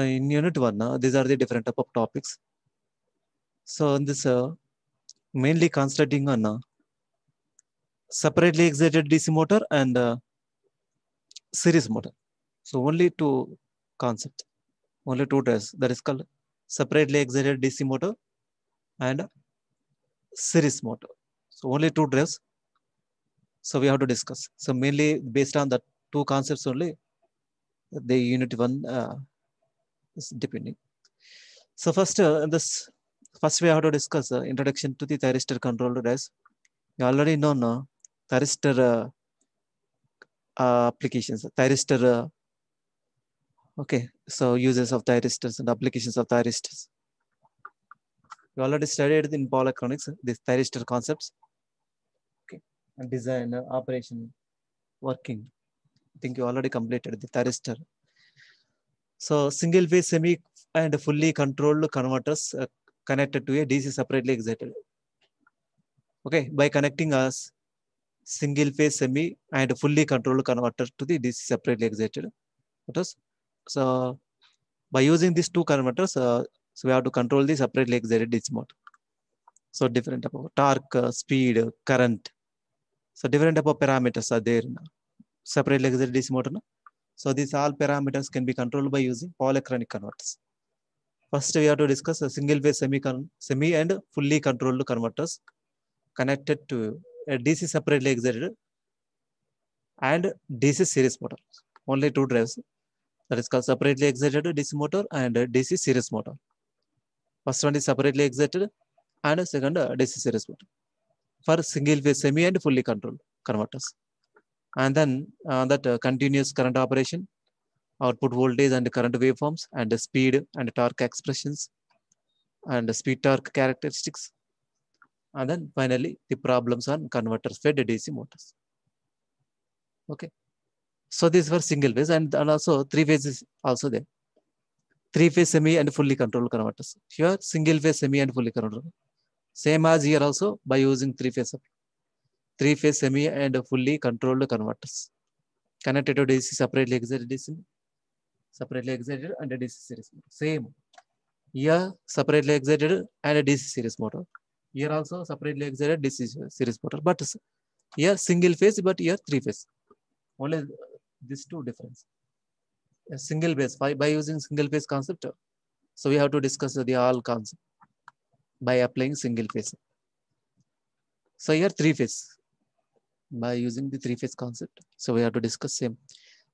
uh, in unit one, uh, these are the different type of topics. So in this uh, mainly concentrating on uh, separately excited DC motor and uh, series motor. So only two concept, only two tests that is called separately excited DC motor and series motor. So only two drives. So we have to discuss. So mainly based on the two concepts only, the unit one is depending. So first, uh, this first we have to discuss uh, introduction to the thyristor controller as you already know now thyristor uh, uh, applications, thyristor. Uh, okay, so uses of thyristors and applications of thyristors. You already studied in power electronics these thyristor concepts. Okay, and design, uh, operation, working. I think you already completed the thyristor. So single phase semi and fully controlled converters uh, connected to a DC separately excited. Okay, by connecting us single phase semi and fully controlled converter to the DC separately excited. So by using these two converters, uh, so we have to control the separately excited DC motor. So different type of torque, uh, speed, current. So different type of parameters are there. Separately excited DC motor. No? So these all parameters can be controlled by using polychronic converters. First, we have to discuss a single phase semi, semi and fully controlled converters connected to a DC separately excited and DC series motor. Only two drives. That is called separately excited DC motor and DC series motor. First one is separately excited and second uh, DC series motor for single phase semi and fully controlled converters. And then uh, that uh, continuous current operation, output voltage and current waveforms and the speed and torque expressions and the speed torque characteristics. And then finally the problems on converters fed DC motors. Okay. So these were single phase and, and also three phases also there. Three phase semi and fully controlled converters. Here single phase semi and fully controlled. Same as here also by using three phase three phase semi and fully controlled converters connected to DC separately excited DC, separately excited and DC series motor. Same. Here separately excited and a DC series motor. Here also separately excited DC series motor. But here single phase, but here three phase. Only these two difference. A single phase by, by using single phase concept. So we have to discuss the all concept by applying single phase. So here three phase by using the three phase concept. So we have to discuss same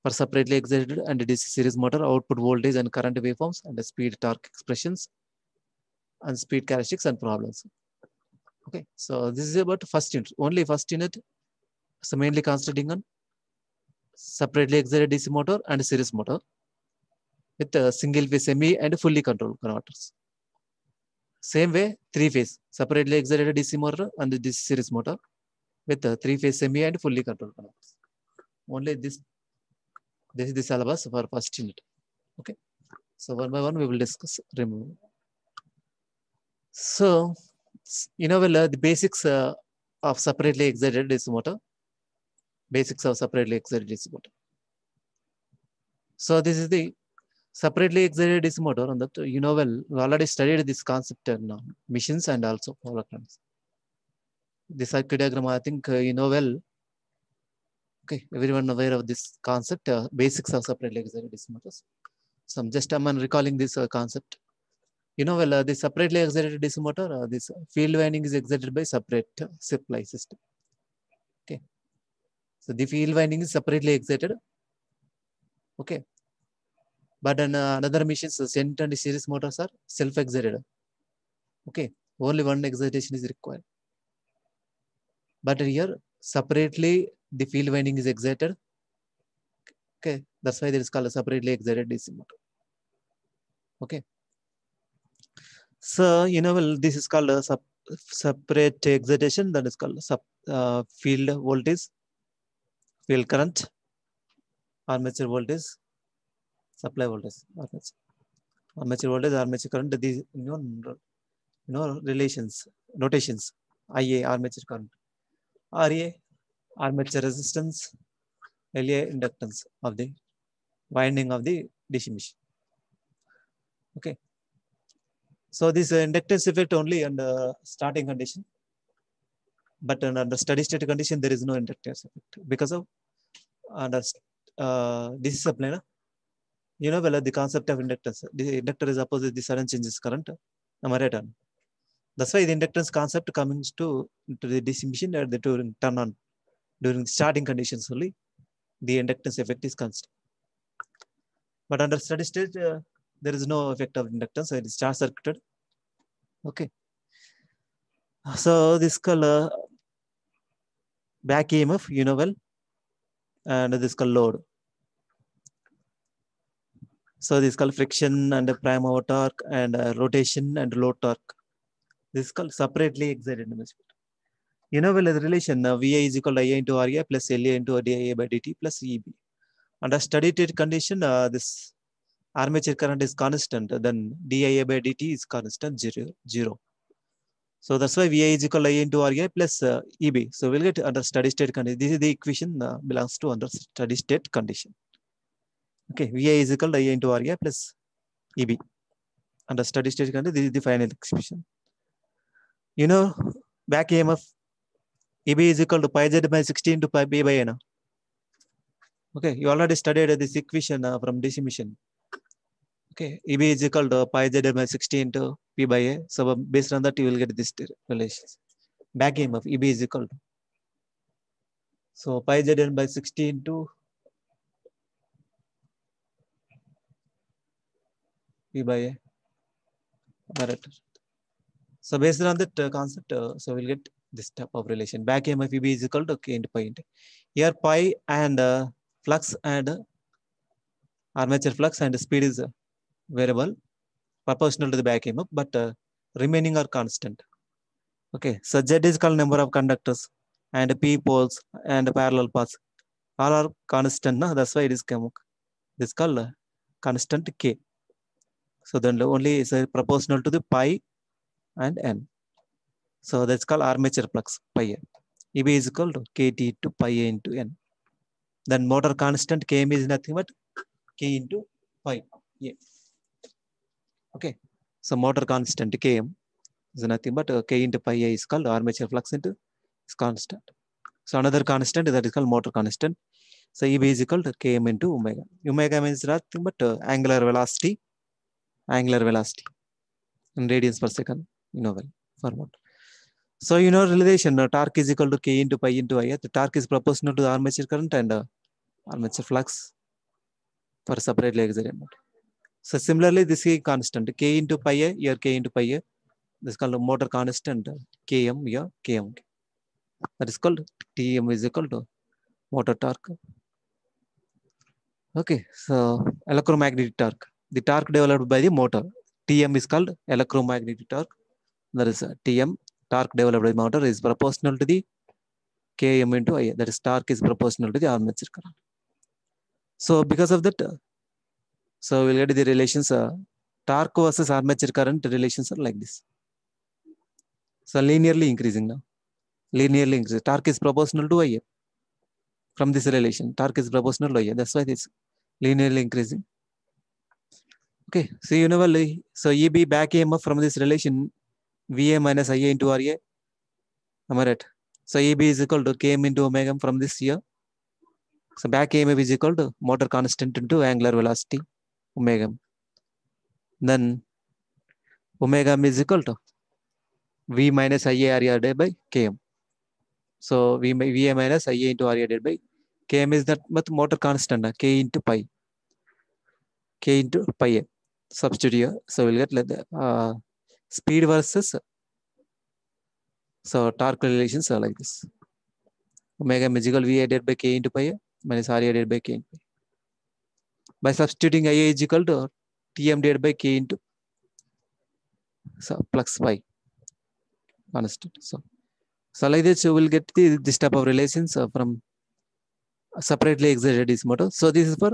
for separately excited and DC series motor output voltage and current waveforms and the speed torque expressions and speed characteristics and problems. Okay, so this is about first unit. Only first unit. So mainly concentrating on separately excited DC motor and series motor with a single phase semi and fully controlled converters. Same way, three phase separately excited DC motor and DC series motor with a three phase semi and fully controlled converters. Only this, this is the syllabus for first unit. Okay. So one by one we will discuss remove. So, you know, well, the basics uh, of separately excited DC motor, basics of separately excited DC motor. So this is the separately excited DC motor on that, you know, well, we already studied this concept in uh, missions and also power electronics circuit diagram, I think uh, you know well. Okay, everyone aware of this concept, uh, basics of separately excited motors. So I'm just I'm recalling this uh, concept. You know well, uh, the separately excited motor, uh, this field winding is excited by separate supply system. Okay, so the field winding is separately excited. Okay, but another machines, shunt and series motors are self-excited. Okay, only one excitation is required. But here separately the field winding is excited. Okay, that's why it is called a separately excited DC motor. Okay. So you know this is called a sub, separate excitation that is called sub, uh, field voltage, field current, armature voltage, supply voltage, armature, armature voltage, armature current. These you know, you know relations, notations, IA armature current. RA, armature resistance, LA inductance of the winding of the DC machine. Okay. So this uh, inductance effect only under starting condition, but under steady state condition there is no inductance effect because of under uh, this is a. You know well the concept of inductance. The inductor is opposite the sudden changes current. On? That's why the inductance concept comes to, to the DC machine at the during turn on during starting conditions only. The inductance effect is constant. But under steady state, uh, there is no effect of inductance. So it is short circuited. Okay. So this color back EMF, you know well, and this called load. So this called friction and prime mover torque and uh, rotation and load torque. This is called separately excited MSP. You know well the relation uh, VA is equal to IA into RA plus LA into DIA by DT plus EB. Under steady state condition, uh, this armature current is constant, then DIA by DT is constant zero. zero. So that's why VA is equal to IA into RA plus uh, EB. So we'll get under steady state condition. This is the equation uh, belongs to under steady state condition. Okay, VA is equal to IA into RA plus EB. Under steady state condition, this is the final expression. You know, back EMF EB is equal to pi z by 16 to pi b by n. Okay, you already studied this equation uh, from DC machine. Okay, EB is equal to pi z by 16 to p by a. So based on that, you will get this relations. Back EMF EB is equal to. So pi z by 16 to p by a. Correct. So based on that uh, concept, uh, so we'll get this type of relation. Back EMF EB is equal to K into pi into. Here pi and uh, flux and uh, armature flux and speed is uh, variable proportional to the back EMF, but uh, remaining are constant. Okay, so Z is called number of conductors and P poles and parallel paths. All are constant. No? That's why it is come. This is called constant K. So then only is proportional to the pi and N. So that's called armature flux pi a. EB is equal to KT to pi a into N. Then motor constant Km is nothing but K into pi a. Okay. So motor constant Km is nothing but uh, K into pi a is called armature flux into is constant. So another constant that is called motor constant. So EB is equal to Km into omega. Omega means nothing but uh, angular velocity, angular velocity in radians per second, you know well, for motor. So you know relation uh, torque is equal to k into pi into i. The torque is proportional to the armature current and uh, armature flux for separately excited motor. So similarly, this is constant k into pi a here k into pi a. This is called motor constant km here km. That is called Tm is equal to motor torque. Okay, so electromagnetic torque. The torque developed by the motor. Tm is called electromagnetic torque. That is uh, Tm torque developed by motor is proportional to the Km into I. That is torque is proportional to the armature current. So because of that, uh, so we'll get the relations uh, torque versus armature current relations are like this. So linearly increasing now. Linearly increasing. Torque is proportional to I. From this relation, torque is proportional to I. That's why it's linearly increasing. Okay, so you know, well, so EB back EMF from this relation VA minus IA into RA. Am I right? So EB is equal to Km into omega from this here. So back EMF is equal to motor constant into angular velocity omega. Then omega is equal to V minus IA RA divided by Km. So V VA minus IA into RA divided by Km is that but motor constant K into pi. K into pi a. Substitute here. So we'll get like the uh, speed versus so torque relations are like this. Omega is equal V divided by K into pi minus RA divided by K into pi. By substituting IA is equal to Tm divided by K into so plus pi constant. So, so like this, you will get the, this type of relations uh, from separately excited DC motor. So this is for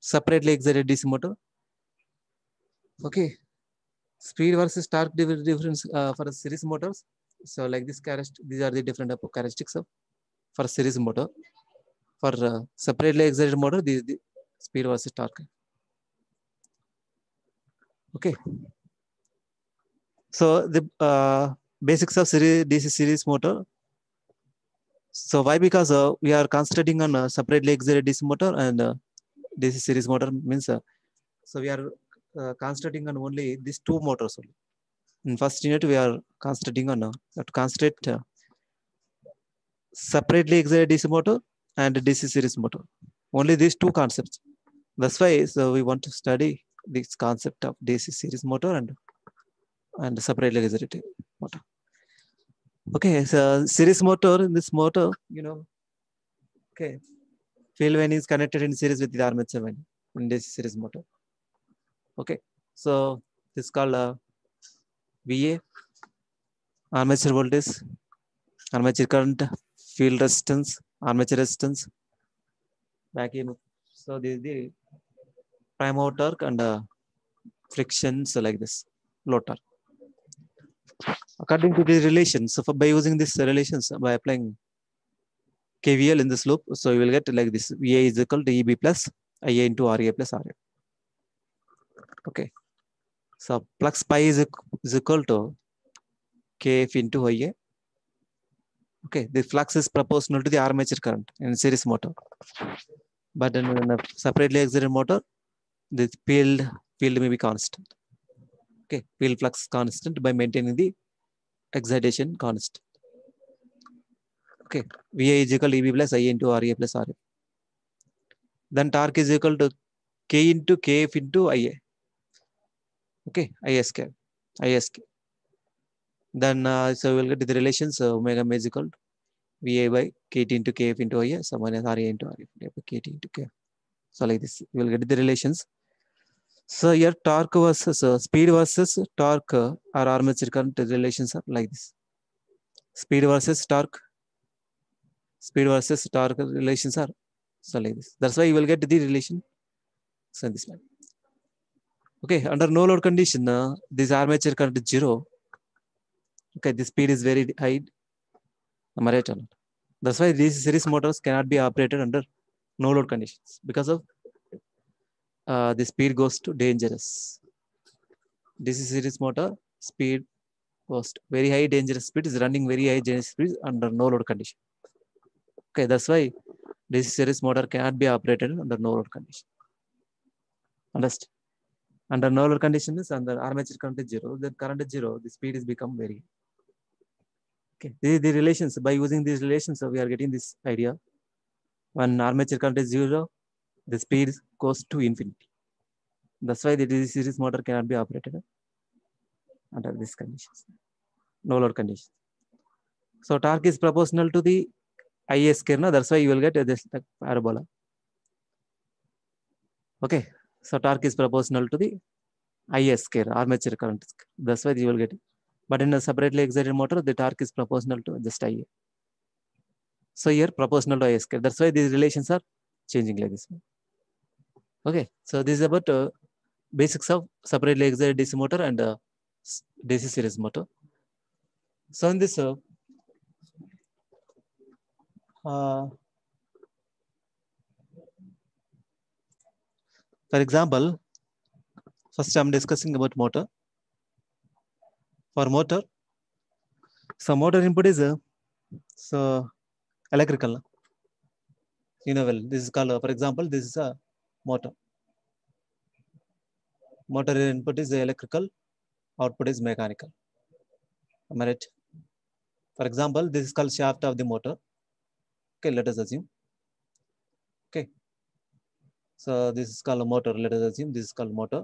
separately excited DC motor. Okay speed versus torque difference uh, for series motors. So like this characteristic, these are the different characteristics of for series motor. For uh, separately excited motor, this the speed versus torque. Okay. So the uh, basics of series, DC series motor. So why? Because uh, we are concentrating on a separately excited DC motor and uh, DC series motor means. Uh, so we are uh, concentrating on only these two motors only. In first unit, we are concentrating on uh, to concentrate uh, separately excited DC motor and DC series motor. Only these two concepts. That's why so we want to study this concept of DC series motor and and separately excited motor. Okay, so series motor in this motor, you know, okay, field winding is connected in series with the armature winding in DC series motor. Okay, so this is called uh, VA, armature voltage, armature current, field resistance, armature resistance, back EMF. So this is the prime motor torque and uh, friction, so like this, load torque. According to the relations, so for, by using these relations, by applying KVL in this loop, so you will get like this, VA is equal to EB plus IA into RA plus RA. Okay. So flux pi is, is equal to KF into IA. Okay, the flux is proportional to the armature current in series motor. But in, in a separately excited motor, the field field may be constant. Okay, field flux constant by maintaining the excitation constant. Okay, VA is equal to EB plus IA into RA plus RA. Then torque is equal to K into KF into IA. Okay, ISK, ISK. Then uh, so we'll get the relations uh, omega is equal to VA by KT into KF into IA, so minus RA into by KT into KF. So like this, we will get the relations. So here torque versus uh, speed versus torque uh, or armature current relations are like this. Speed versus torque, speed versus torque relations are so like this. That's why you will get the relation. So this one. Okay, under no load condition, uh, this armature current is zero. Okay, the speed is very high. Am I right or not? That's why these series motors cannot be operated under no load conditions because of uh, the speed goes to dangerous. This is series motor speed goes to very high dangerous speed is running very high dangerous speed under no load condition. Okay, that's why this series motor cannot be operated under no load condition. Understand? Under no condition is under armature current is zero. Then current is zero. The speed is become very. Okay, the, the relations by using these relations, so we are getting this idea. When armature current is zero, the speed goes to infinity. That's why the series motor cannot be operated under these conditions, no load conditions. So torque is proportional to the IS. No? That's why you will get this parabola. Okay, so torque is proportional to the IS square, armature current. That's why you will get it. But in a separately excited motor, the torque is proportional to just IA. So here proportional to IS square. That's why these relations are changing like this. Okay, so this is about uh, basics of separately excited DC motor and uh, DC series motor. So in this, uh, uh, for example, first I'm discussing about motor. For motor, so motor input is uh, so electrical. You know well, this is called, for example, this is a motor. Motor input is electrical, output is mechanical. Am I right? For example, this is called shaft of the motor. Okay, let us assume. So this is called motor. Let us assume this is called motor.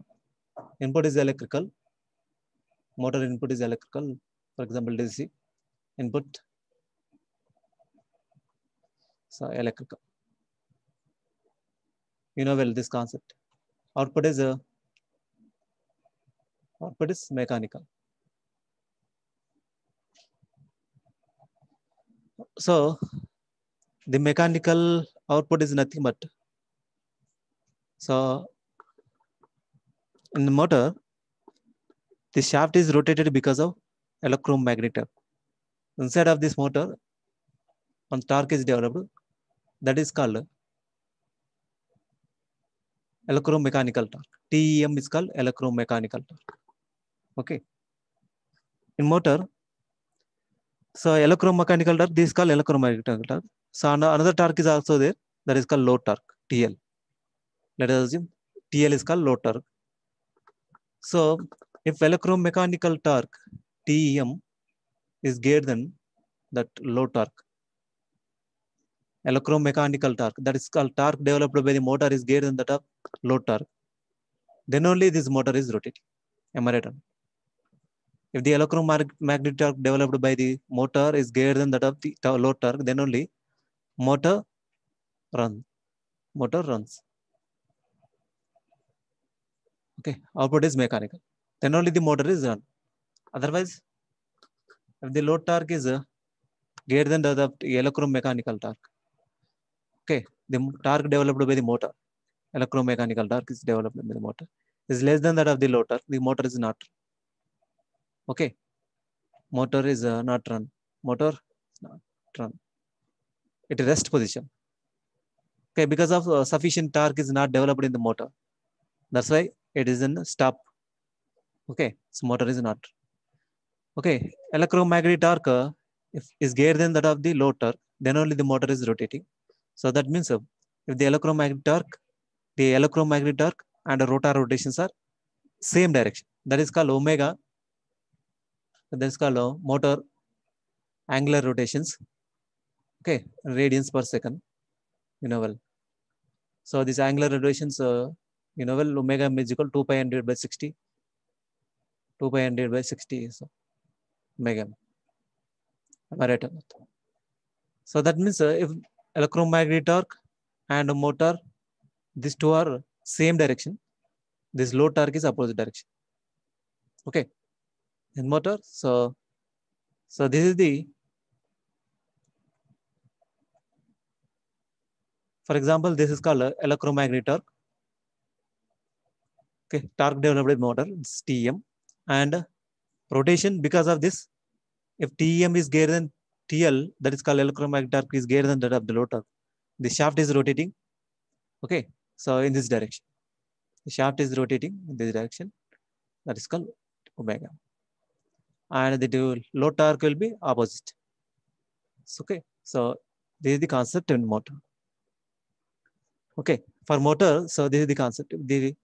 Input is electrical. Motor input is electrical. For example, DC input. So electrical. You know well this concept. Output is a output is mechanical. So the mechanical output is nothing but so in the motor the shaft is rotated because of electromagnetic inside of this motor one torque is developed that is called electromechanical torque. TEM is called electromechanical torque. Okay. In motor, so electromechanical torque, this is called electromechanical torque. So another torque is also there, that is called low torque, TL. Let us assume TL is called load torque. So if electromechanical torque, TEM, is greater than that load torque, electromechanical torque, that is called torque developed by the motor is greater than that of load torque, then only this motor is rotating. Am I right? If the electromagnetic torque developed by the motor is greater than that of the load torque, then only motor run. Motor runs. Okay, output is mechanical. Then only the motor is run. Otherwise, if the load torque is uh, greater than of the electromechanical torque, okay, the torque developed by the motor, electromechanical torque is developed by the motor, is less than that of the load torque, the motor is not. Okay, motor is uh, not run. Motor not run. It rest position. Okay, because of uh, sufficient torque is not developed in the motor. That's why it is in stop. Okay, so motor is not. Okay, electromagnetic torque if is greater than that of the torque, then only the motor is rotating. So that means uh, if the electromagnetic torque, the electromagnetic torque and the rotor rotations are same direction. That is called omega. That is called uh, motor angular rotations. Okay, radians per second. You know well. So these angular rotations, uh, you know well, omega m is equal to 2 pi hundred by 60. 2 pi hundred by 60 is omega. m. Am I right? or not? So that means uh, if electromagnetic torque and motor, these two are same direction. This low torque is opposite direction. Okay. In motor, so so this is the for example, this is called electromagnetic torque. Okay, torque developed motor, it's TM, and rotation because of this. If TM is greater than TL, that is called electromagnetic torque is greater than that of the torque. The shaft is rotating. Okay, so in this direction, the shaft is rotating in this direction. That is called omega, and the load torque will be opposite. So, okay, so this is the concept in motor. Okay, for motor, so this is the concept. The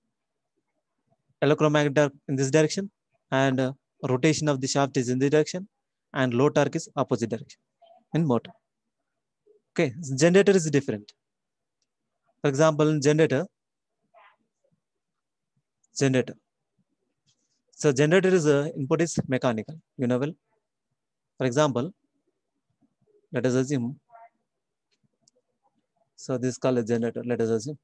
electromagnetic in this direction, and uh, rotation of the shaft is in this direction, and low torque is opposite direction in motor. Okay, generator is different. For example, in generator, generator. So generator is a input is mechanical. You know well. For example, let us assume. So this is called a generator. Let us assume.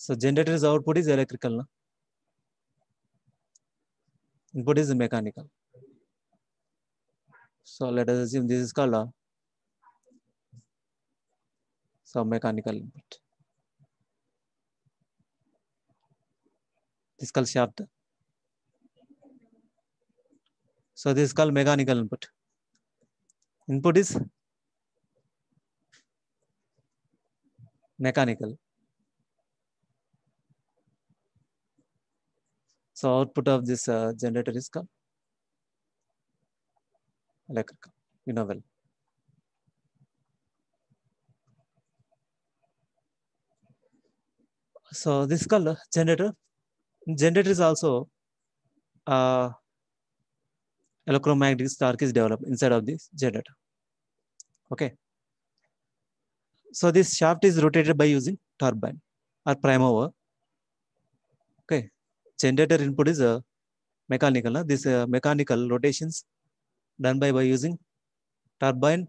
So generator's output is electrical. No? Input is mechanical. So let us assume this is called a so mechanical input. This is called shaft. So this is called mechanical input. Input is mechanical. So output of this uh, generator is called electrical. You know well. So this is called generator. Generator is also uh, electromagnetic torque is developed inside of this generator. Okay. So this shaft is rotated by using turbine or prime mover. Generator input is a mechanical. na? This uh, mechanical rotations done by by using turbine.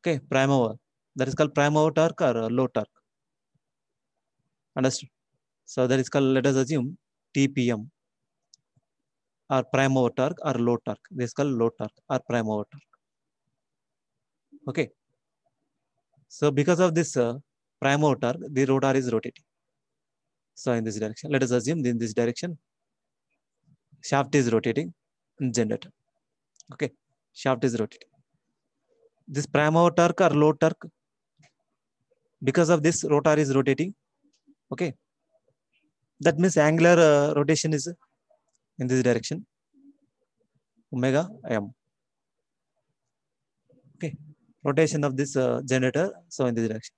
Okay, prime mover. That is called prime mover torque or uh, low torque. Understood? So that is called, let us assume TPM or prime mover torque or low torque. This is called low torque or prime mover torque. Okay. So because of this uh, prime mover torque, the rotor is rotating. So in this direction, let us assume in this direction, shaft is rotating in generator. Okay, shaft is rotating. This prime torque or low torque, Because of this, rotor is rotating. Okay. That means angular uh, rotation is in this direction. Omega m. Okay. Rotation of this uh, generator. So in this direction.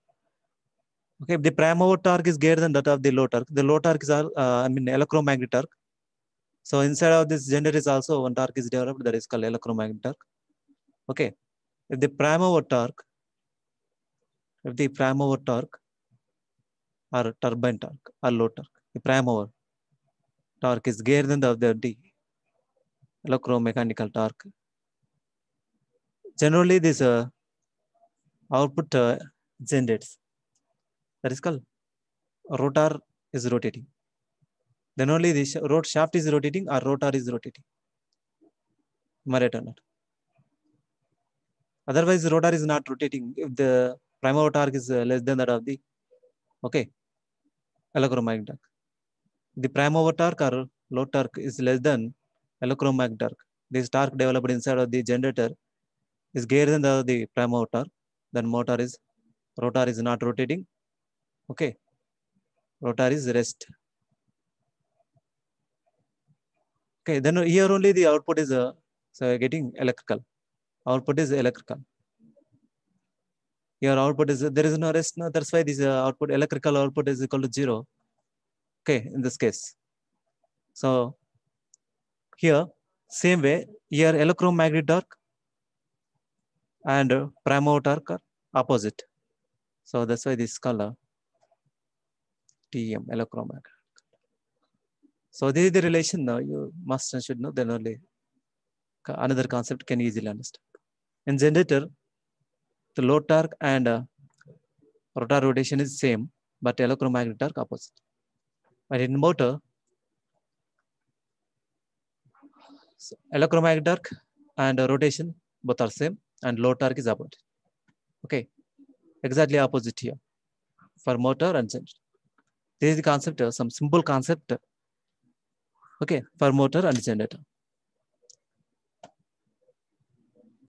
Okay. If the prime mover torque is greater than that of the low torque, the low torque is uh, I mean electromagnetic torque. So inside of this generator is also one torque is developed that is called electromagnetic torque. Okay. If the prime mover torque, if the prime mover torque or turbine torque or low torque, the prime mover torque is greater than the, of the electromechanical torque. Generally, this uh, output uh, generates. That is called rotor is rotating. Then only the rot shaft is rotating or rotor is rotating. Right or not? Otherwise, the rotor is not rotating. If the primary torque is uh, less than that of the okay electromagnetic torque. The primary torque or low torque is less than electromagnetic torque. This torque developed inside of the generator is greater than the, the primary torque. Then motor is rotor is not rotating. Okay, rotor is rest. Okay, then here only the output is uh, so getting electrical. Output is electrical. Your output is there is no rest. No, that's why this uh, output electrical output is equal to zero. Okay, in this case. So here same way here electromagnetic torque and primary torque are opposite. So that's why this color TM electromagnetic. So this is the relation now you must and should know then only another concept can easily understand. In generator, the low torque and uh, rotor rotation is same, but electromagnetic torque opposite. But in motor, so electromagnetic torque and uh, rotation both are same, and low torque is opposite. Okay, exactly opposite here for motor and generator. This is the concept, some simple concept. Okay for motor and generator